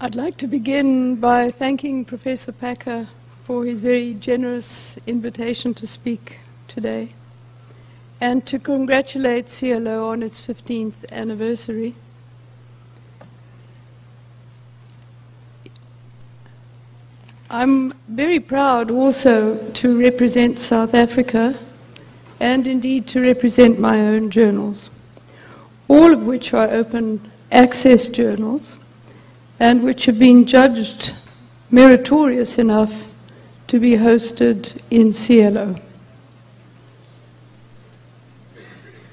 I'd like to begin by thanking Professor Packer for his very generous invitation to speak today and to congratulate SciELO on its 15th anniversary. I'm very proud also to represent South Africa and indeed to represent my own journals, all of which are open access journals and which have been judged meritorious enough to be hosted in SciELO.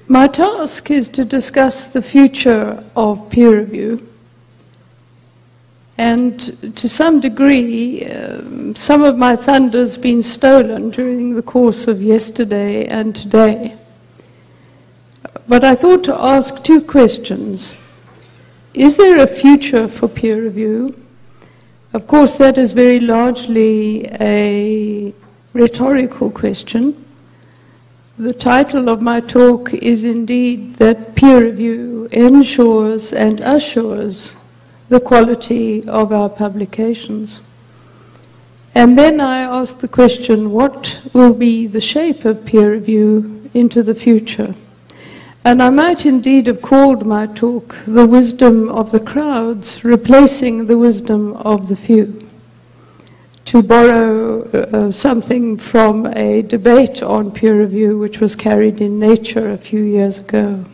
My task is to discuss the future of peer review and to some degree, um, some of my thunder's been stolen during the course of yesterday and today. But I thought to ask two questions. Is there a future for peer review? Of course, that is very largely a rhetorical question. The title of my talk is indeed that peer review ensures and assures the quality of our publications. And then I ask the question, what will be the shape of peer review into the future? And I might indeed have called my talk The Wisdom of the Crowds, replacing the wisdom of the few. To borrow uh, something from a debate on peer review which was carried in Nature a few years ago.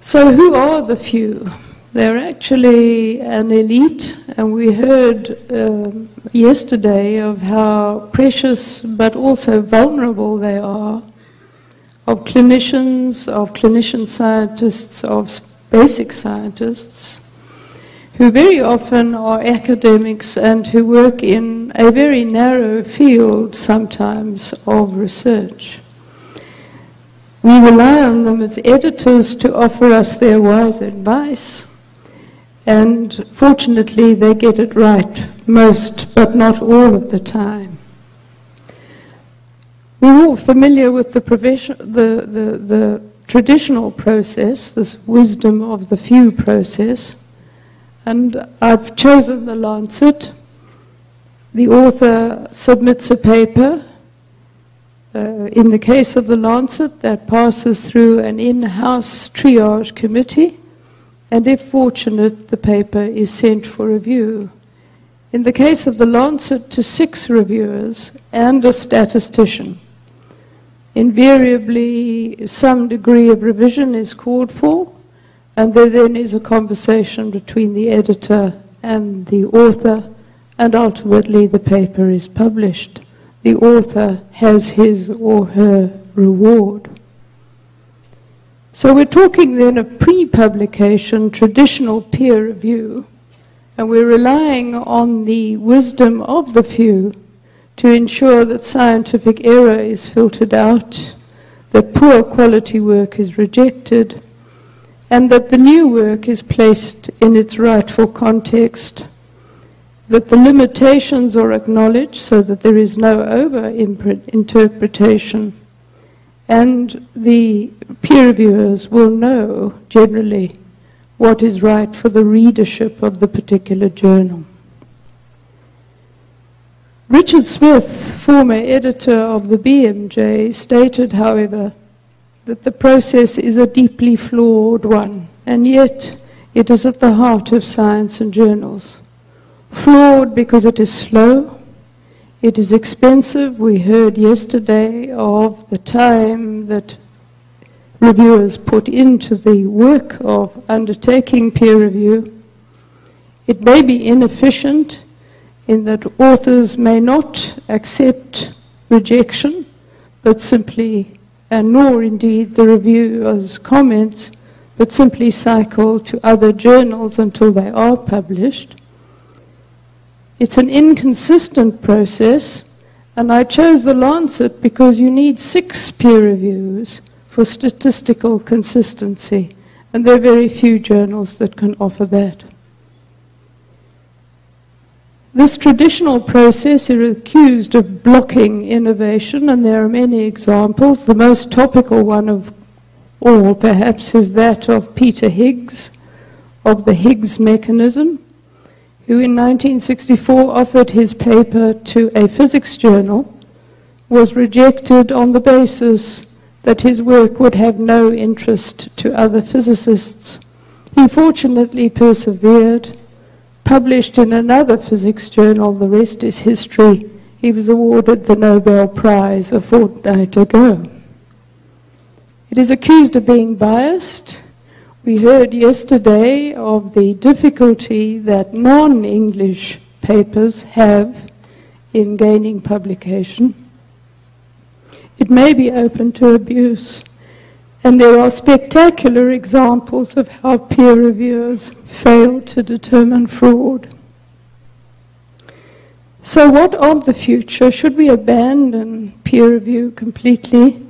So, who are the few? They're actually an elite, and we heard uh, yesterday of how precious but also vulnerable they are, of clinicians, of clinician scientists, of basic scientists, who very often are academics and who work in a very narrow field sometimes of research. We rely on them as editors to offer us their wise advice and fortunately, they get it right most, but not all of the time. We're all familiar with the, the, the, the traditional process, this wisdom of the few process, and I've chosen the Lancet. The author submits a paper. Uh, in the case of the Lancet, that passes through an in house triage committee and if fortunate, the paper is sent for review. In the case of the Lancet, to six reviewers and a statistician. Invariably, some degree of revision is called for, and there then is a conversation between the editor and the author, and ultimately the paper is published. The author has his or her reward. So we're talking then of pre-publication traditional peer review, and we're relying on the wisdom of the few to ensure that scientific error is filtered out, that poor quality work is rejected, and that the new work is placed in its rightful context, that the limitations are acknowledged so that there is no over-interpretation, and the peer reviewers will know generally what is right for the readership of the particular journal. Richard Smith, former editor of the BMJ, stated, however, that the process is a deeply flawed one, and yet it is at the heart of science and journals. Flawed because it is slow, it is expensive. We heard yesterday of the time that reviewers put into the work of undertaking peer review. It may be inefficient in that authors may not accept rejection, but simply, and nor indeed the reviewers' comments, but simply cycle to other journals until they are published. It's an inconsistent process, and I chose the Lancet because you need six peer reviews for statistical consistency, and there are very few journals that can offer that. This traditional process is accused of blocking innovation, and there are many examples. The most topical one of all, perhaps, is that of Peter Higgs of the Higgs mechanism, who in 1964 offered his paper to a physics journal, was rejected on the basis that his work would have no interest to other physicists. He fortunately persevered, published in another physics journal, the rest is history. He was awarded the Nobel Prize a fortnight ago. It is accused of being biased. We heard yesterday of the difficulty that non English papers have in gaining publication. It may be open to abuse. And there are spectacular examples of how peer reviewers fail to determine fraud. So, what of the future? Should we abandon peer review completely?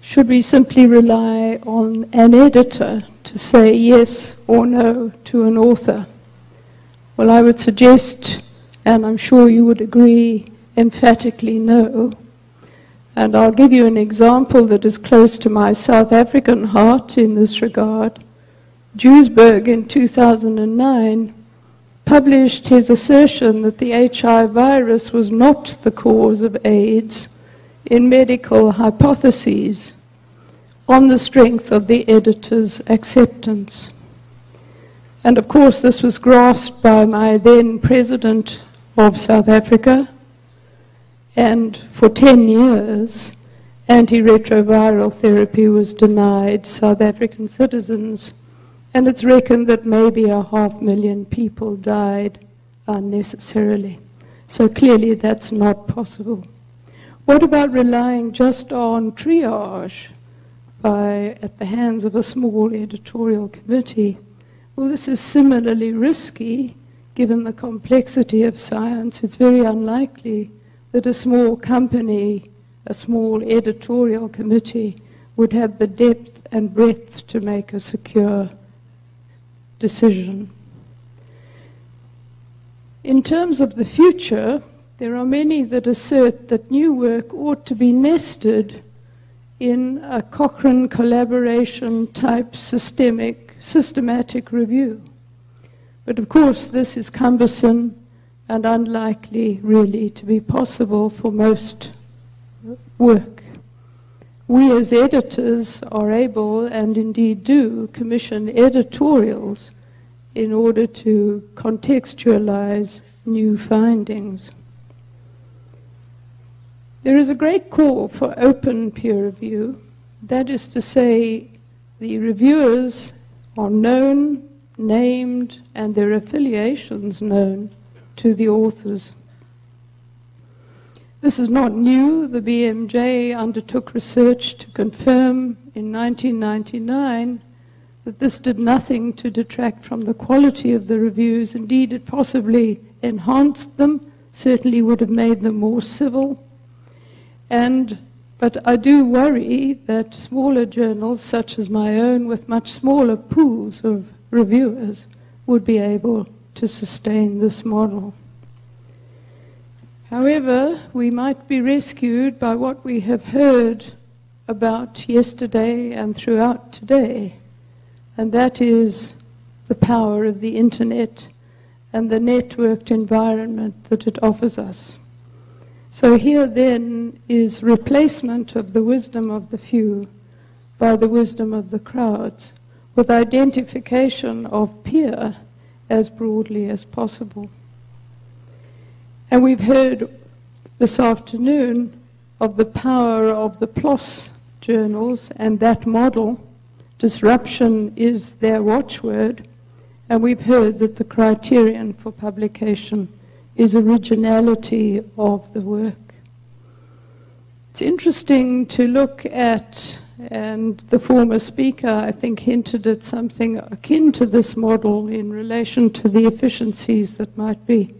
Should we simply rely on an editor to say yes or no to an author? Well, I would suggest, and I'm sure you would agree, emphatically no. And I'll give you an example that is close to my South African heart in this regard. Duesberg in 2009 published his assertion that the HIV virus was not the cause of AIDS in medical hypotheses on the strength of the editor's acceptance. And of course, this was grasped by my then president of South Africa, and for 10 years, antiretroviral therapy was denied South African citizens. And it's reckoned that maybe a half million people died unnecessarily. So clearly that's not possible. What about relying just on triage by, at the hands of a small editorial committee? Well, this is similarly risky given the complexity of science. It's very unlikely that a small company, a small editorial committee, would have the depth and breadth to make a secure decision. In terms of the future, there are many that assert that new work ought to be nested in a Cochrane collaboration type systemic, systematic review. But of course, this is cumbersome and unlikely really to be possible for most work. We as editors are able, and indeed do, commission editorials in order to contextualize new findings. There is a great call for open peer review. That is to say, the reviewers are known, named, and their affiliations known to the authors. This is not new. The BMJ undertook research to confirm in 1999 that this did nothing to detract from the quality of the reviews. Indeed, it possibly enhanced them, certainly would have made them more civil. And, but I do worry that smaller journals, such as my own, with much smaller pools of reviewers, would be able to sustain this model. However, we might be rescued by what we have heard about yesterday and throughout today, and that is the power of the internet and the networked environment that it offers us. So here then is replacement of the wisdom of the few by the wisdom of the crowds, with identification of peer as broadly as possible. And we've heard this afternoon of the power of the PLOS journals and that model. Disruption is their watchword. And we've heard that the criterion for publication is originality of the work. It's interesting to look at and the former speaker, I think, hinted at something akin to this model in relation to the efficiencies that might be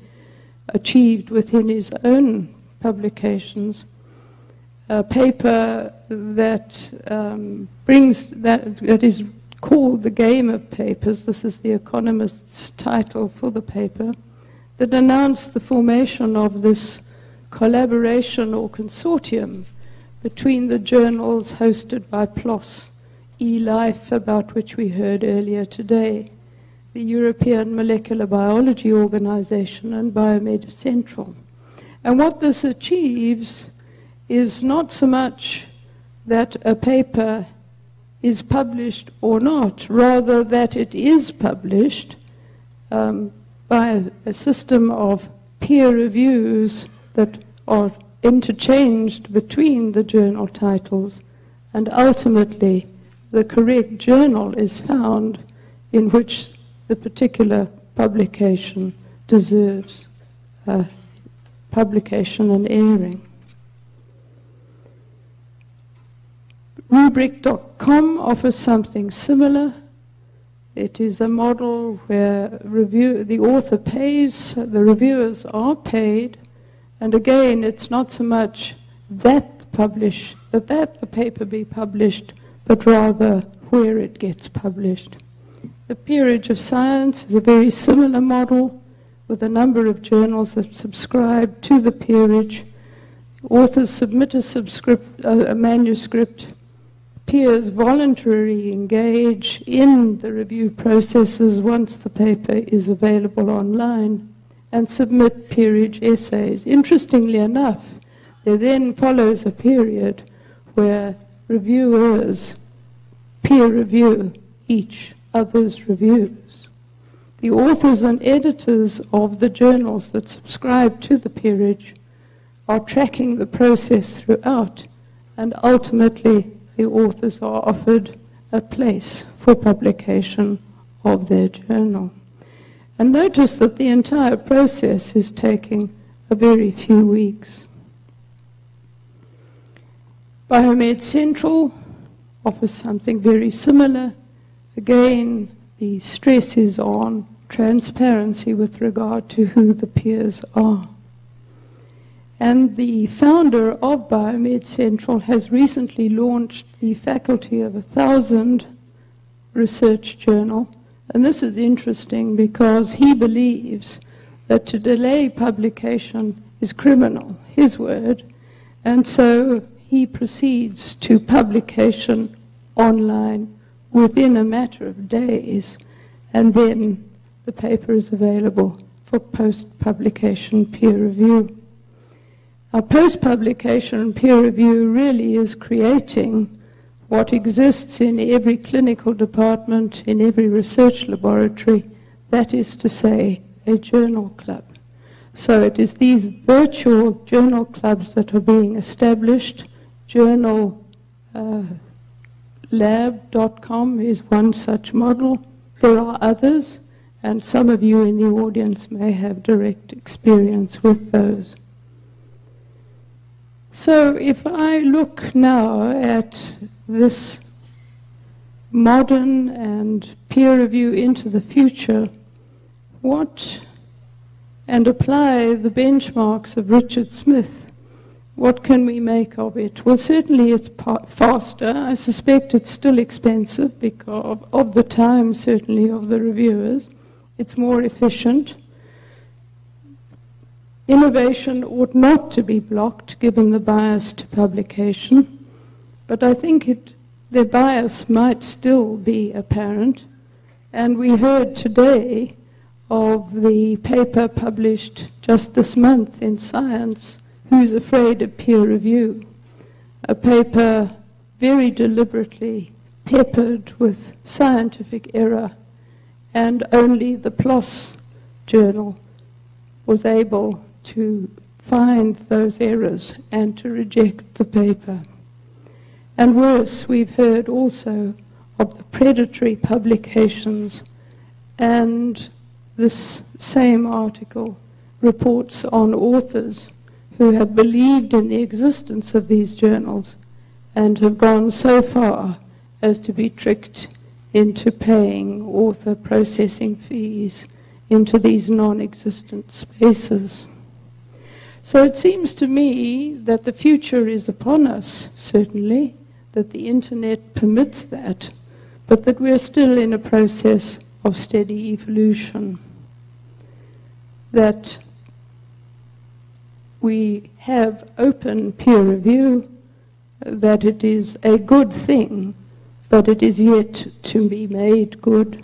achieved within his own publications. A paper that um, brings that, that is called The Game of Papers, this is the Economist's title for the paper, that announced the formation of this collaboration or consortium between the journals hosted by PLOS, eLife, about which we heard earlier today, the European Molecular Biology Organization and Biomed Central. And what this achieves is not so much that a paper is published or not, rather that it is published um, by a system of peer reviews that are interchanged between the journal titles, and ultimately the correct journal is found in which the particular publication deserves uh, publication and airing. Rubriq.com offers something similar. It is a model where review, the author pays, the reviewers are paid, and again, it's not so much that publish, that, that the paper be published, but rather where it gets published. The Peerage of Science is a very similar model with a number of journals that subscribe to the peerage. Authors submit a, a manuscript peers voluntarily engage in the review processes once the paper is available online and submit peerage essays. Interestingly enough, there then follows a period where reviewers peer review each other's reviews. The authors and editors of the journals that subscribe to the peerage are tracking the process throughout and ultimately the authors are offered a place for publication of their journal. And notice that the entire process is taking a very few weeks. Biomed Central offers something very similar. Again, the stress is on transparency with regard to who the peers are. And the founder of Biomed Central has recently launched the Faculty of a Thousand research journal. And this is interesting because he believes that to delay publication is criminal, his word. And so he proceeds to publication online within a matter of days. And then the paper is available for post publication peer review. Our post-publication peer review really is creating what exists in every clinical department, in every research laboratory, that is to say, a journal club. So it is these virtual journal clubs that are being established. Journal uh, is one such model. There are others, and some of you in the audience may have direct experience with those. So if I look now at this modern and peer review into the future, what and apply the benchmarks of Richard Smith, what can we make of it? Well, certainly it's faster. I suspect it's still expensive because of the time, certainly, of the reviewers. It's more efficient. Innovation ought not to be blocked given the bias to publication, but I think it, the bias might still be apparent. And we heard today of the paper published just this month in Science, Who's Afraid of Peer Review? A paper very deliberately peppered with scientific error, and only the PLOS journal was able to find those errors and to reject the paper. And worse, we've heard also of the predatory publications, and this same article reports on authors who have believed in the existence of these journals and have gone so far as to be tricked into paying author processing fees into these non existent spaces. So it seems to me that the future is upon us, certainly, that the internet permits that, but that we're still in a process of steady evolution. That we have open peer review, that it is a good thing, but it is yet to be made good.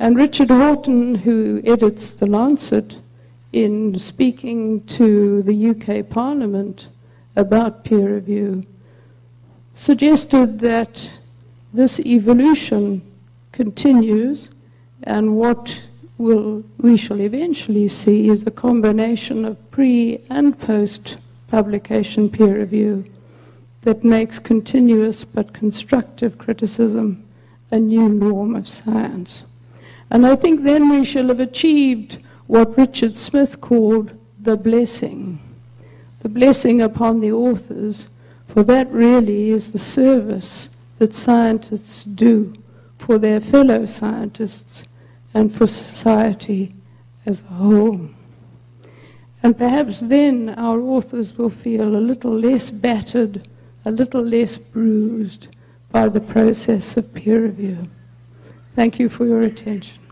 And Richard Horton, who edits The Lancet, in speaking to the UK Parliament about peer review, suggested that this evolution continues and what will, we shall eventually see is a combination of pre and post publication peer review that makes continuous but constructive criticism a new norm of science. And I think then we shall have achieved what Richard Smith called the blessing. The blessing upon the authors, for that really is the service that scientists do for their fellow scientists and for society as a whole. And perhaps then our authors will feel a little less battered, a little less bruised by the process of peer review. Thank you for your attention.